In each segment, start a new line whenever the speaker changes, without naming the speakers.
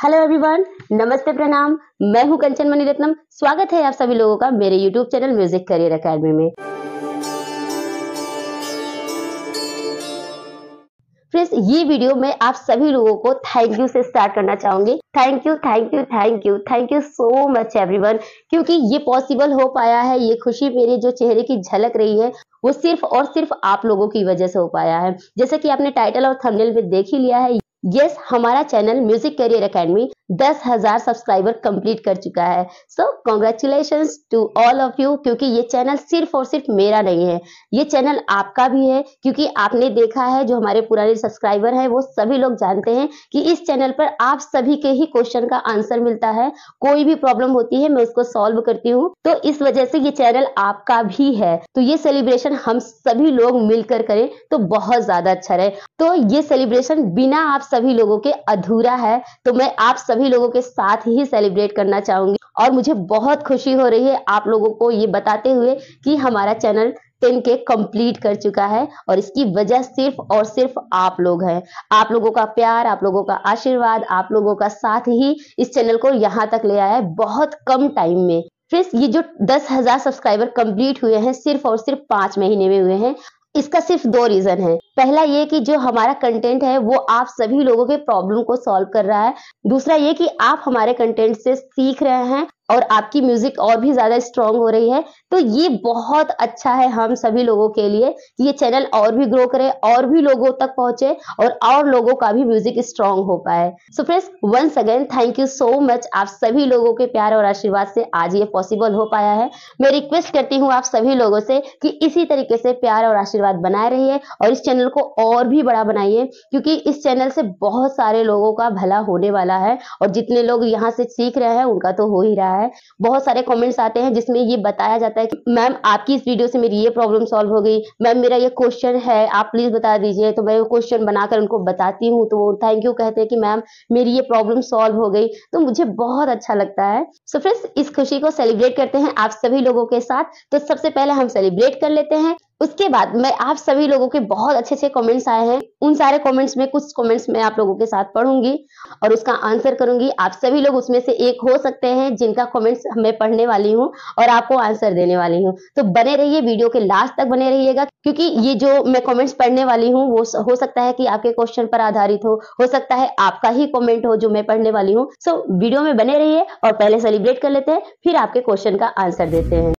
Hello everyone नमस्ते, प्रणाम। मैं हूँ कंचन मणि रत्नम स्वागत है आप सभी लोगों का मेरे YouTube channel music career academy में। फ्रेंड्स ये वीडियो मैं आप सभी लोगों को थैंक यू से स्टार्ट करना चाहूँगी। Thank you thank you thank you thank you so much everyone क्योंकि ये पॉसिबल हो पाया है, ये खुशी मेरे जो चेहरे की झलक रही है, वो सिर्फ़ और सिर्फ़ आप लोगों की वजह से हो पाया है। जैसे कि आपने टाइटल और थंबनेल में देख ही लिया है यस हमारा चैनल म्यूज़िक करियर एकेडमी दस हज़ार सब्सक्राइबर कंप्लीट कर चुका है। So congratulation to all of you क्योंकि ये चैनल सिर्फ़ और सिर्फ़ मेरा नहीं है। ये चैनल आपका भी है, क्योंकि आपने देखा है, जो हमारे पुराने सब्सक्राइबर हैं, वो सभी लोग जानते हैं कि इस चैनल पर आप सभी के ही क्वेश्चन का आंसर मिलता है। कोई भी प्रॉब्लम होती है, मैं उसको सॉल्व करती हूँ। तो इस वजह से ये चैनल आपका भी है। तो ये सेलिब्रेशन हम सभी लोग मिलकर करें तो बहुत ज़्यादा अच्छा रहे। तो ये सेलिब्रेशन बिना आप सभी लोगों के अधूरा है तो मैं आप सभी लोगों के साथ ही सेलिब्रेट करना चाहूँगी। और मुझे बहुत खुशी हो रही है आप लोगों को ये बताते हुए कि हमारा चैनल टेन के कंप्लीट कर चुका है और इसकी वजह सिर्फ़ और सिर्फ़ आप लोग हैं। आप लोगों का प्यार, आप लोगों का आशीर्वाद, आप लोगों का साथ ही इस चैनल को यहाँ तक ले आया है बहुत कम टाइम में। फ्रेंड्स ये जो दस हज़ार सब्सक्राइबर कंप्लीट हुए हैं, सिर्फ़ और सिर्फ़ पाँच महीने में हुए हैं। इसका सिर्फ़ दो रीजन है। पहला ये कि जो हमारा कंटेंट है, वो आप सभी लोगों के प्रॉब्लम को सॉल्व कर रहा है। दूसरा ये कि आप हमारे कंटेंट से सीख रहे हैं और आपकी म्यूज़िक और भी ज़्यादा स्ट्रांग हो रही है तो ये बहुत अच्छा है हम सभी लोगों के लिए कि ये चैनल और भी ग्रो करे, और भी लोगों तक पहुँचे और और लोगों का भी म्यूज़िक स्ट्रांग हो पाए। So friends once again thank you so much आप सभी लोगों के प्यार और आशीर्वाद से आज ये पॉसिबल हो पाया है। मैं रिक्वेस्ट करती हूँ आप सभी लोगों से कि इसी तरीके से प्यार और आशीर्वाद बनाए रहिए और इस चैनल को और भी बड़ा बनाइए, क्योंकि इस चैनल से बहुत सारे लोगों का भला होने वाला है और जितने लोग यहाँ से सीख रहे हैं, उनका तो हो ही रहा है। बहुत सारे कमेंट्स आते हैं जिसमें ये बताया जाता है कि, मैम, आपकी इस वीडियो से मेरी ये प्रॉब्लम सॉल्व हो गई। मैम, मेरा ये क्वेश्चन है। आप प्लीज़ बता दीजिए। तो मैं वो क्वेश्चन बनाकर उनको बताती हूँ। तो वो थैंक यू कहते हैं कि, मैम, मेरी ये प्रॉब्लम सॉल्व हो गई। तो मुझे बहुत अच्छा लगता है। सो so फ्रेंड्स इस खुशी को सेलिब्रेट करते हैं आप सभी लोगों के साथ। तो सबसे पहले हम सेलिब्रेट कर लेते हैं। उसके बाद मैं, आप सभी लोगों के बहुत अच्छे अच्छे कमेंट्स आए हैं। उन सारे कमेंट्स में, कुछ कमेंट्स मैं आप लोगों के साथ पढ़ूँगी और उसका आंसर करूँगी। आप सभी लोग उसमें से एक हो सकते हैं जिनका कमेंट्स मैं पढ़ने वाली हूँ और आपको आंसर देने वाली हूँ। तो बने रहिए वीडियो के लास्ट तक बने रहिएगा, क्योंकि ये जो मैं कॉमेंट्स पढ़ने वाली हूँ, वो हो सकता है कि आपके क्वेश्चन पर आधारित हो हो सकता है आपका ही कॉमेंट हो जो मैं पढ़ने वाली हूँ। सो वीडियो में बने रहिए और पहले सेलिब्रेट कर लेते हैं, फिर आपके क्वेश्चन का आंसर देते हैं।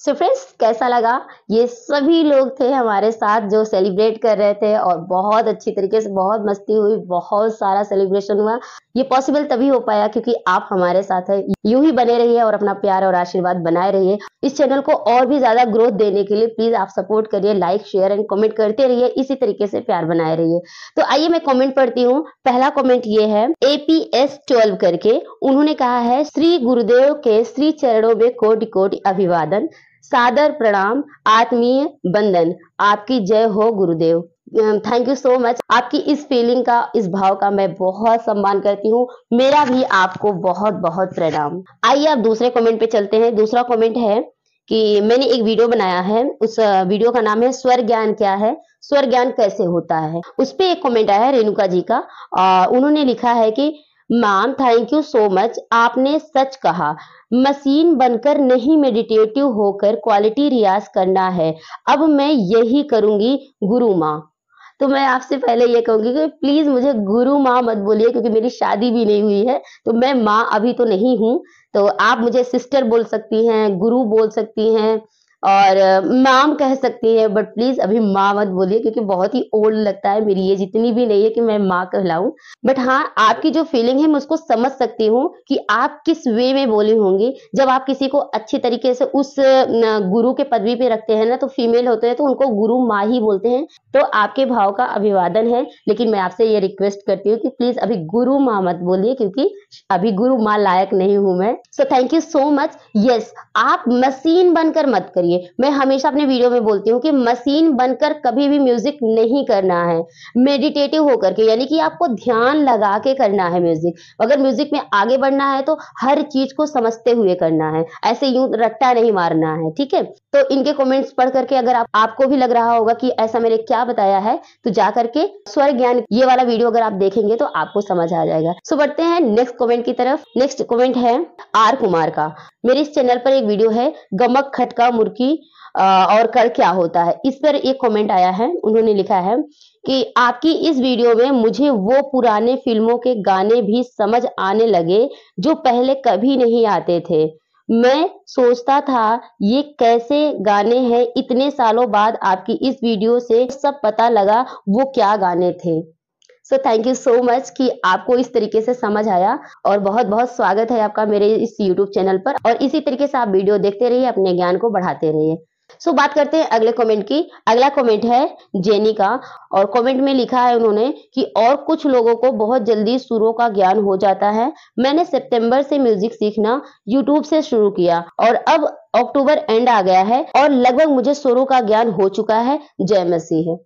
सो फ्रेंड्स कैसा लगा? ये सभी लोग थे हमारे साथ जो सेलिब्रेट कर रहे थे और बहुत अच्छी तरीके से, बहुत मस्ती हुई, बहुत सारा सेलिब्रेशन हुआ। ये पॉसिबल तभी हो पाया क्योंकि आप हमारे साथ है। यूँ ही बने रहिए और अपना प्यार और आशीर्वाद बनाए रहिए। इस चैनल को और भी ज़्यादा ग्रोथ देने के लिए प्लीज़ आप सपोर्ट करिए लाइक शेयर एंड कॉमेंट करते रहिए। इसी तरीके से प्यार बनाए रहिए। तो आइए मैं कॉमेंट पढ़ती हूँ। पहला कॉमेंट ये है एपीएस ट्वेल्व करके उन्होंने कहा है, श्री गुरुदेव के श्री चरणों में कोटि कोटि अभिवादन सादर प्रणाम आत्मीय बंधन। आपकी जय हो गुरुदेव। थैंक यू सो मच आपकी इस फीलिंग का इस भाव का मैं बहुत सम्मान करती हूँ। मेरा भी आपको बहुत बहुत प्रणाम। आइए आप दूसरे कमेंट पे चलते हैं। दूसरा कमेंट है कि मैंने एक वीडियो बनाया है। उस वीडियो का नाम है स्वर ज्ञान क्या है? स्वर ज्ञान कैसे होता है? उस पर एक कमेंट आया है रेणुका जी का। आ, उन्होंने लिखा है कि ma'am thank you so much आपने सच कहा। मशीन बनकर नहीं मेडिटेटिव होकर क्वालिटी रियाज करना है। अब मैं यही करूँगी गुरु माँ। तो मैं आपसे पहले ये कहूँगी कि प्लीज़ मुझे गुरु माँ मत बोलिए क्योंकि मेरी शादी भी नहीं हुई है। तो मैं माँ अभी तो नहीं हूँ। तो आप मुझे सिस्टर बोल सकती हैं, गुरु बोल सकती हैं। और माम कह सकती है बट प्लीज़ अभी माँ मत बोलिए, क्योंकि बहुत ही ओल्ड लगता है मेरी एज इतनी भी नहीं है कि मैं माँ कहलाऊं। बट हाँ आपकी जो फीलिंग है, मैं उसको समझ सकती हूँ कि आप किस वे में बोली होंगी। जब आप किसी को अच्छे तरीके से उस गुरु के पदवी पे रखते हैं ना तो फीमेल होते हैं तो उनको गुरु माँ ही बोलते हैं। तो आपके भाव का अभिवादन है, लेकिन मैं आपसे ये रिक्वेस्ट करती हूँ कि प्लीज़ अभी गुरु माँ मत बोलिए, क्योंकि अभी गुरु माँ लायक नहीं हूँ मैं। So thank you so much yes आप मशीन बनकर मत करिए। करिए मैं हमेशा अपने वीडियो में बोलती हूँ कि मशीन बनकर कभी भी म्यूज़िक नहीं करना है। मेडिटेटिव होकर के, यानी कि आपको ध्यान लगा के करना है म्यूज़िक अगर म्यूज़िक में आगे बढ़ना है तो हर चीज़ को समझते हुए करना है। ऐसे यूँ रट्टा नहीं मारना है, ठीक है? तो इनके कमेंट्स पढ़ करके अगर आप, आपको भी लग रहा होगा कि ऐसा मैंने क्या बताया है तो जा करके स्वर ज्ञान ये वाला वीडियो अगर आप देखेंगे तो आपको समझ आ जाएगा। सो बढ़ते हैं नेक्स्ट कमेंट की तरफ़। नेक्स्ट कमेंट है आर कुमार का। मेरे इस चैनल पर एक वीडियो है, गमक खटका मुर्की और कर क्या होता है? इस पर एक कमेंट आया है, उन्होंने लिखा है कि आपकी इस वीडियो में मुझे वो पुराने फ़िल्मों के गाने भी समझ आने लगे जो पहले कभी नहीं आते थे। मैं सोचता था, ये कैसे गाने हैं? इतने सालों बाद आपकी इस वीडियो से सब पता लगा वो क्या गाने थे। So thank you so much कि आपको इस तरीके से समझ आया और बहुत बहुत स्वागत है आपका मेरे इस यूट्यूब चैनल पर और इसी तरीके से आप वीडियो देखते रहिए अपने ज्ञान को बढ़ाते रहिए। सो so, बात करते हैं अगले कमेंट की। अगला कमेंट है जेनी का और कमेंट में लिखा है उन्होंने कि और कुछ लोगों को बहुत जल्दी सुरों का ज्ञान हो जाता है। मैंने सितंबर से म्यूज़िक सीखना यूट्यूब से शुरू किया और अब अक्टूबर एंड आ गया है और लगभग मुझे सुरों का ज्ञान हो चुका है। जय मसीह।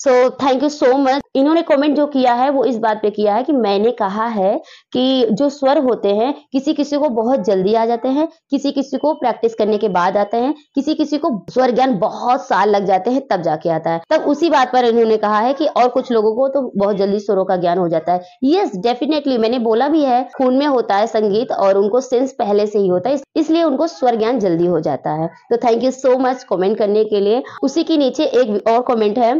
So thank you so much इन्होंने कमेंट जो किया है, वो इस बात पे किया है कि मैंने कहा है कि जो स्वर होते हैं, किसी किसी को बहुत जल्दी आ जाते हैं, किसी किसी को प्रैक्टिस करने के बाद आते हैं, किसी किसी को स्वर ज्ञान बहुत साल लग जाते हैं, तब जाके आता है। तब उसी बात पर इन्होंने कहा है कि और कुछ लोगों को तो बहुत जल्दी स्वरों का ज्ञान हो जाता है। यस डेफिनेटली मैंने बोला भी है, खून में होता है संगीत और उनको सेंस पहले से ही होता है इसलिए उनको स्वर ज्ञान जल्दी हो जाता है। तो thank you so much comment करने के लिए। उसी के नीचे एक और कॉमेंट है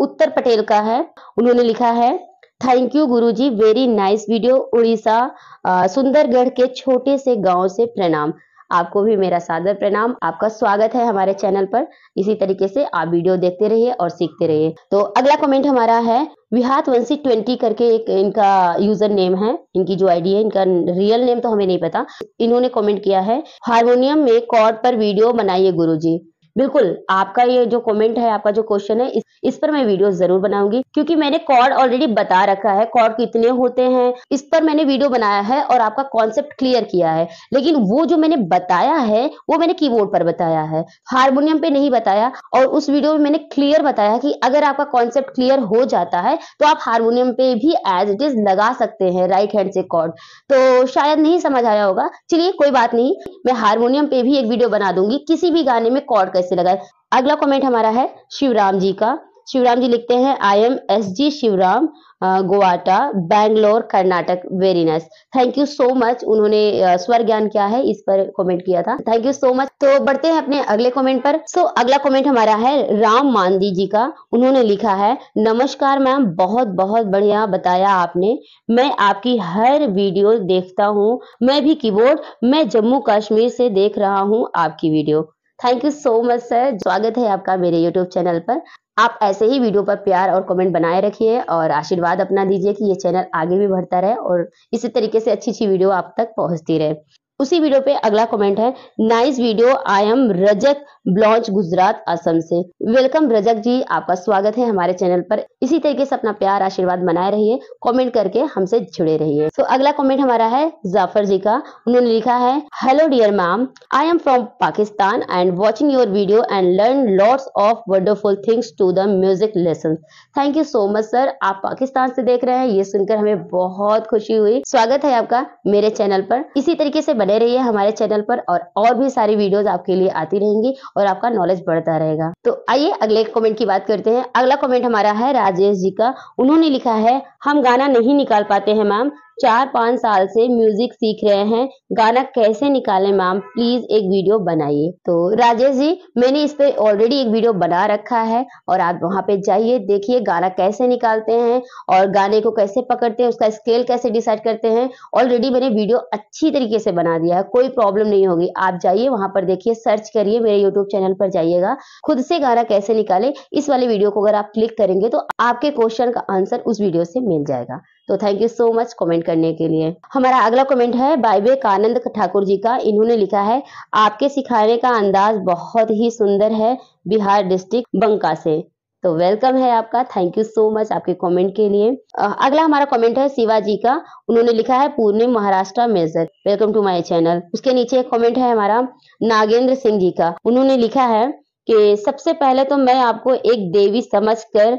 उत्तर पटेल का है। उन्होंने लिखा है thank you guruji very nice video Orissa Sundargarh के छोटे से गाँव से प्रणाम। आपको भी मेरा सादर प्रणाम। आपका स्वागत है हमारे चैनल पर। इसी तरीके से आप वीडियो देखते रहिए और सीखते रहिए। तो अगला कमेंट हमारा है, विहात वंशी ट्वेंटी करके एक इनका यूज़र नेम है। इनकी जो आईडी है, इनका रियल नेम तो हमें नहीं पता। इन्होंने कमेंट किया है, हारमोनियम में कॉर्ड पर वीडियो बनाइए गुरुजी। बिल्कुल आपका ये जो कमेंट है आपका जो क्वेश्चन है इस, इस पर मैं वीडियो ज़रूर बनाऊँगी। क्योंकि मैंने कॉर्ड ऑलरेडी बता रखा है कॉर्ड कितने होते हैं इस पर मैंने वीडियो बनाया है और आपका कॉन्सेप्ट क्लियर किया है। लेकिन वो जो मैंने बताया है वो मैंने कीबोर्ड पर बताया है। हारमोनियम पे नहीं बताया और उस वीडियो में मैंने क्लियर बताया कि अगर आपका कॉन्सेप्ट क्लियर हो जाता है तो आप हारमोनियम पे भी एज इट इज़ लगा सकते हैं राइट हैंड से कॉर्ड तो शायद नहीं समझ आया होगा। चलिए कोई बात नहीं। मैं हारमोनियम पे भी एक वीडियो बना दूँगी। किसी भी गाने में कॉर्ड कैसे कैसे लगा अगला कमेंट हमारा है शिवराम जी का। शिवराम जी लिखते हैं I am S G Shivram Govata Bangalore Karnataka very nice thank you so much उन्होंने स्वर ज्ञान क्या है इस पर कमेंट किया था। थैंक यू सो मच तो बढ़ते हैं अपने अगले कमेंट पर। सो so, अगला कमेंट हमारा है राम मांदी जी का। उन्होंने लिखा है नमस्कार मैम बहुत बहुत बढ़िया बताया आपने। मैं आपकी हर वीडियो देखता हूँ। मैं भी कीबोर्ड मैं जम्मू कश्मीर से देख रहा हूँ आपकी video. Thank you so much sir स्वागत है आपका मेरे यूट्यूब चैनल पर। आप ऐसे ही वीडियो पर प्यार और कमेंट बनाए रखिए और आशीर्वाद अपना दीजिए कि ये चैनल आगे भी बढ़ता रहे और इसी तरीके से अच्छी अच्छी वीडियो आप तक पहुँचती रहे। उसी वीडियो पे अगला कमेंट है nice video I am Rajak blanch Gujarat Assam से। वेलकम रजक जी आपका स्वागत है हमारे चैनल पर। इसी तरीके से अपना प्यार आशीर्वाद बनाए रहिए कमेंट करके हमसे जुड़े रहिए। तो so, अगला कमेंट हमारा है जाफ़र जी का। उन्होंने लिखा है hello dear ma'am I am from Pakistan and watching your video and learn lots of wonderful things to the music lesson thank you so much sir आप पाकिस्तान से देख रहे हैं ये सुनकर हमें बहुत खुशी हुई। स्वागत है आपका मेरे चैनल पर। इसी तरीके से बने रहिए हमारे चैनल पर और और भी सारी वीडियोस आपके लिए आती रहेंगी और आपका नॉलेज बढ़ता रहेगा। तो आइए अगले कमेंट की बात करते हैं। अगला कमेंट हमारा है राजेश जी का। उन्होंने लिखा है, हम गाना नहीं निकाल पाते हैं मैम चार पाँच साल से म्यूज़िक सीख रहे हैं। गाना कैसे निकाले मैम प्लीज़ एक वीडियो बनाइए। तो राजेश जी, मैंने इस पे ऑलरेडी एक वीडियो बना रखा है और आप वहाँ पे जाइए, देखिए गाना कैसे निकालते हैं और गाने को कैसे पकड़ते हैं, उसका स्केल कैसे डिसाइड करते हैं। ऑलरेडी मैंने वीडियो अच्छी तरीके से बना दिया है, कोई प्रॉब्लम नहीं होगी। आप जाइए, वहाँ पर देखिए सर्च करिए, मेरे यूट्यूब चैनल पर जाइएगा। खुद से गाना कैसे निकाले, इस वाले वीडियो को अगर आप क्लिक करेंगे तो आपके क्वेश्चन का आंसर उस वीडियो से मिल जाएगा। तो thank you so much comment करने के लिए। हमारा अगला कमेंट है बाइबेक आनंद ठाकुर जी का। इन्होंने लिखा है, आपके सिखाने का अंदाज बहुत ही सुंदर है बिहार डिस्ट्रिक्ट बंका से। तो वेलकम है आपका थैंक यू सो मच आपके कमेंट के लिए। अगला हमारा कमेंट है शिवाजी का। उन्होंने लिखा है Purnim Maharashtra major. Welcome to my channel उसके नीचे एक कमेंट है हमारा, नागेंद्र सिंह जी का। उन्होंने लिखा है कि, सबसे पहले तो मैं आपको एक देवी समझ समझकर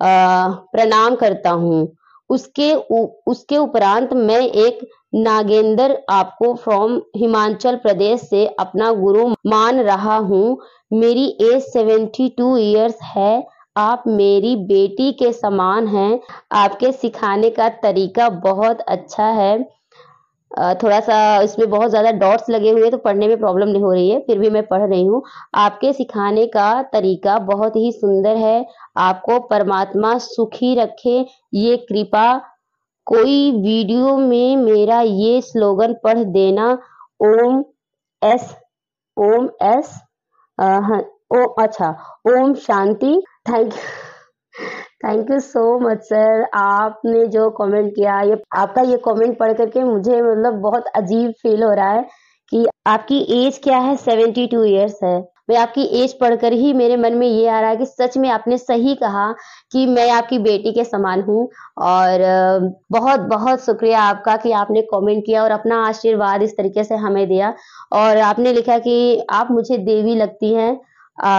प्रणाम करता हूँ। उसके उ, उसके उपरांत मैं एक नागेंद्र आपको फ्रॉम हिमाचल प्रदेश से अपना गुरु मान रहा हूँ। मेरी एज सेवेंटी टू ईयर्स है। आप मेरी बेटी के समान हैं। आपके सिखाने का तरीका बहुत अच्छा है। थोड़ा सा इसमें बहुत ज़्यादा डॉट्स लगे हुए हैं तो पढ़ने में प्रॉब्लम नहीं हो रही है फिर भी मैं पढ़ रही हूँ। आपके सिखाने का तरीका बहुत ही सुंदर है। आपको परमात्मा सुखी रखे। ये कृपा, कोई वीडियो में मेरा ये स्लोगन पढ़ देना। ओम एस ओम एस ओ अच्छा ओम शांति। Thank you thank you so much sir आपने जो कमेंट किया, ये, आपका ये कमेंट पढ़ करके मुझे मतलब बहुत अजीब फील हो रहा है कि आपकी एज क्या है? सेवेंटी टू ईयर्स है। मैं आपकी एज पढ़कर ही मेरे मन में ये आ रहा है कि सच में आपने सही कहा कि मैं आपकी बेटी के समान हूँ। और बहुत बहुत शुक्रिया आपका कि आपने कमेंट किया और अपना आशीर्वाद इस तरीके से हमें दिया। और आपने लिखा कि आप मुझे देवी लगती हैं। आ,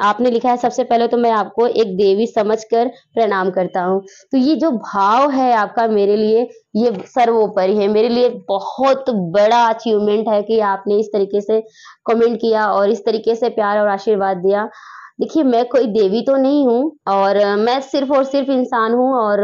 आपने लिखा है सबसे पहले तो मैं आपको एक देवी समझकर प्रणाम करता हूँ। तो ये जो भाव है आपका मेरे लिए ये सर्वोपरि है। मेरे लिए बहुत बड़ा अचीवमेंट है कि आपने इस तरीके से कमेंट किया और इस तरीके से प्यार और आशीर्वाद दिया। देखिए मैं कोई देवी तो नहीं हूँ और मैं सिर्फ़ और सिर्फ़ इंसान हूँ और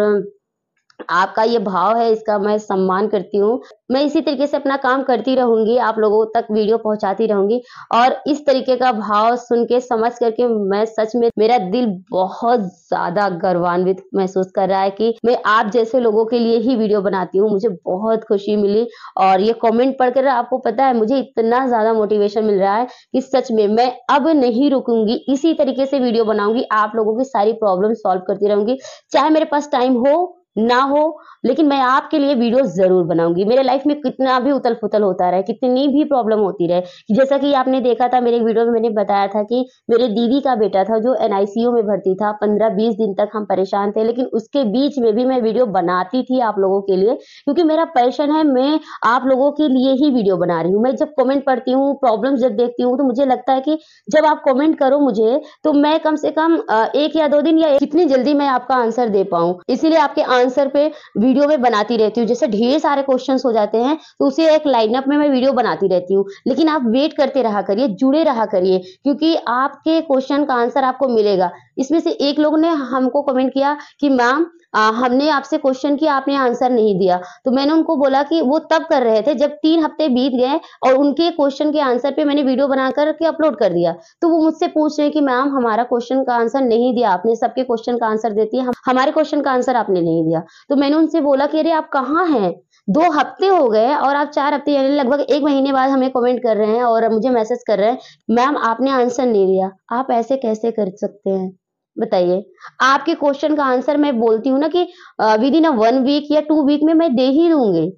आपका ये भाव है, इसका मैं सम्मान करती हूँ। मैं इसी तरीके से अपना काम करती रहूँगी, आप लोगों तक वीडियो पहुंचाती रहूँगी और इस तरीके का भाव सुन के, समझ करके मैं सच में, मेरा दिल बहुत ज़्यादा गर्वान्वित महसूस कर रहा है कि मैं आप जैसे लोगों के लिए ही वीडियो बनाती हूँ। मुझे बहुत खुशी मिली और ये कॉमेंट पढ़कर आपको पता है, मुझे इतना ज़्यादा मोटिवेशन मिल रहा है कि सच में मैं अब नहीं रुकूँगी, इसी तरीके से वीडियो बनाऊँगी, आप लोगों की सारी प्रॉब्लम सॉल्व करती रहूँगी। चाहे मेरे पास टाइम हो ना हो, लेकिन मैं आपके लिए वीडियो ज़रूर बनाऊँगी। मेरे लाइफ में कितना भी उतल फुतल होता रहे, कितनी भी प्रॉब्लम होती रहे, कि जैसा कि आपने देखा था, मेरे वीडियो में मैंने बताया था कि मेरे दीदी का बेटा था, जो एनआईसीयू में भर्ती था पंद्रह बीस दिन तक हम परेशान थे, लेकिन उसके बीच में भी मैं वीडियो बनाती थी आप लोगों के लिए, क्योंकि मेरा पैशन है, मैं आप लोगों के लिए ही वीडियो बना रही हूँ। मैं जब कॉमेंट पढ़ती हूँ प्रॉब्लम जब देखती हूँ तो मुझे लगता है कि जब आप कॉमेंट करो मुझे तो मैं कम से कम एक या दो दिन या कितनी जल्दी मैं आपका आंसर दे पाऊँ। इसीलिए आपके आंसर पे वीडियो में बनाती रहती हूँ। जैसे ढेर सारे क्वेश्चन हो जाते हैं तो उसे एक लाइनअप में मैं वीडियो बनाती रहती हूँ। लेकिन आप वेट करते रहा करिए, जुड़े रहा करिए, क्योंकि आपके क्वेश्चन का आंसर आपको मिलेगा। इसमें से एक लोग ने हमको कमेंट किया कि, मैम हमने आपसे क्वेश्चन किया आपने आंसर नहीं दिया। तो मैंने उनको बोला कि वो तब कर रहे थे जब तीन हफ़्ते बीत गए और उनके क्वेश्चन के आंसर पे मैंने वीडियो बना करके अपलोड कर दिया। तो वो मुझसे पूछ रहे हैं कि, मैम, हमारा क्वेश्चन का आंसर नहीं दिया आपने। सबके क्वेश्चन का आंसर देती है। हमारे क्वेश्चन का आंसर आपने नहीं दिया। तो मैंने उनसे बोला कि, अरे, आप कहाँ हैं? दो हफ़्ते हो गए और आप चार हफ़्ते, यानी लगभग एक महीने बाद हमें कमेंट कर रहे हैं और मुझे मैसेज कर रहे हैं। मैम, आपने आंसर नहीं दिया। आप ऐसे कैसे कर सकते हैं? बताइए। आपके क्वेश्चन का आंसर मैं बोलती हूँ ना कि within a one week या टू वीक में मैं दे ही दूँगी।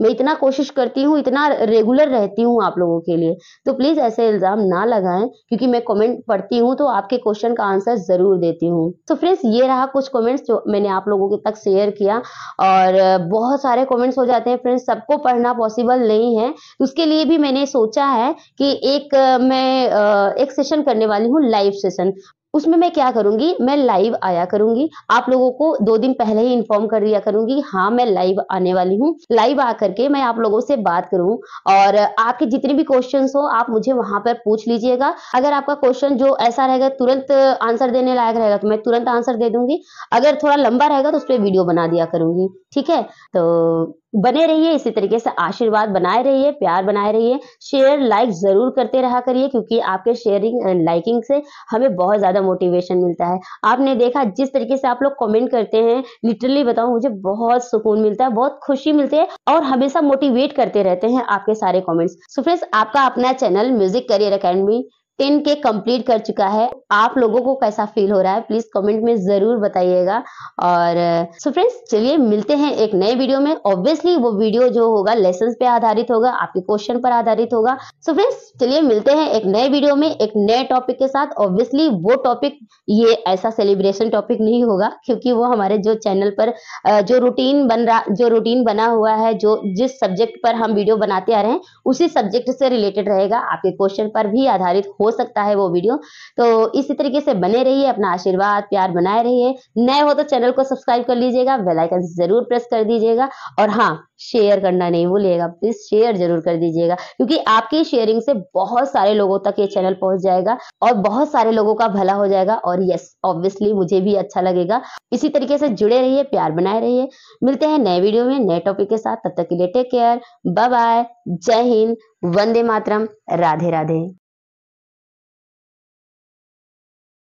मैं इतना कोशिश करती हूँ, इतना रेगुलर रहती हूँ आप लोगों के लिए। तो प्लीज़ ऐसे इल्ज़ाम ना लगाएँ, क्योंकि मैं कमेंट पढ़ती हूँ तो आपके क्वेश्चन का आंसर ज़रूर देती हूँ। तो फ्रेंड्स ये रहा कुछ कमेंट्स जो मैंने आप लोगों के तक शेयर किया। और बहुत सारे कमेंट्स हो जाते हैं फ्रेंड्स सबको पढ़ना पॉसिबल नहीं है। उसके लिए भी मैंने सोचा है कि एक मैं एक सेशन करने वाली हूँ लाइव सेशन उसमें मैं क्या करूँगी? मैं लाइव आया करूँगी। आप लोगों को दो दिन पहले ही इन्फॉर्म कर दिया करूँगी हाँ मैं लाइव आने वाली हूँ। लाइव आकर के मैं आप लोगों से बात करूँ। और आपके जितने भी क्वेश्चन हो, आप मुझे वहाँ पर पूछ लीजिएगा। अगर आपका क्वेश्चन जो ऐसा रहेगा, तुरंत आंसर देने लायक रहेगा तो मैं तुरंत आंसर दे दूँगी। अगर थोड़ा लंबा रहेगा तो उस पर वीडियो बना दिया करूँगी। ठीक है? तो बने रहिए, इसी तरीके से आशीर्वाद बनाए रहिए, प्यार बनाए रहिए शेयर लाइक ज़रूर करते रहा करिए, क्योंकि आपके शेयरिंग एंड लाइकिंग से हमें बहुत ज़्यादा मोटिवेशन मिलता है। आपने देखा जिस तरीके से आप लोग कमेंट करते हैं लिटरली बताऊँ, मुझे बहुत सुकून मिलता है, बहुत खुशी मिलती है और हमेशा मोटिवेट करते रहते हैं आपके सारे कॉमेंट्स सो फ्रेंड्स आपका अपना channel music career academy ten के कंप्लीट कर चुका है। आप लोगों को कैसा फील हो रहा है प्लीज़ कमेंट में ज़रूर बताइएगा। और सो फ्रेंड्स चलिए मिलते हैं एक नए वीडियो में। ऑब्वियसली वो वीडियो जो होगा लेसन पे आधारित होगा, आपके क्वेश्चन पर आधारित होगा। सो फ्रेंड्स चलिए मिलते हैं एक नए वीडियो में, एक नए टॉपिक के साथ। ऑब्वियसली वो टॉपिक ये ऐसा सेलिब्रेशन टॉपिक नहीं होगा, क्योंकि वो हमारे जो चैनल पर जो रूटीन बन रहा, जो रूटीन बना हुआ है, जो जिस सब्जेक्ट पर हम वीडियो बनाते आ रहे हैं, उसी सब्जेक्ट से रिलेटेड रहेगा। आपके क्वेश्चन पर भी आधारित हो सकता है वो वीडियो। तो इसी तरीके से बने रहिए, अपना आशीर्वाद, प्यार बनाए रहिए। नए हो तो चैनल को सब्सक्राइब कर लीजिएगा, बेल आइकन ज़रूर प्रेस कर दीजिएगा। और हाँ शेयर करना नहीं भूलिएगा, प्लीज़ शेयर ज़रूर कर दीजिएगा, क्योंकि आपकी शेयरिंग से बहुत सारे लोगों तक ये चैनल पहुँच जाएगा और बहुत सारे लोगों का भला हो जाएगा। और यस ऑब्वियसली मुझे भी अच्छा लगेगा। इसी तरीके से जुड़े रहिए, प्यार बनाए रहिए। मिलते हैं नए वीडियो में, नए टॉपिक के साथ। तब तक के लिए टेक केयर बाय बाय जय हिंद, वंदे मातरम राधे राधे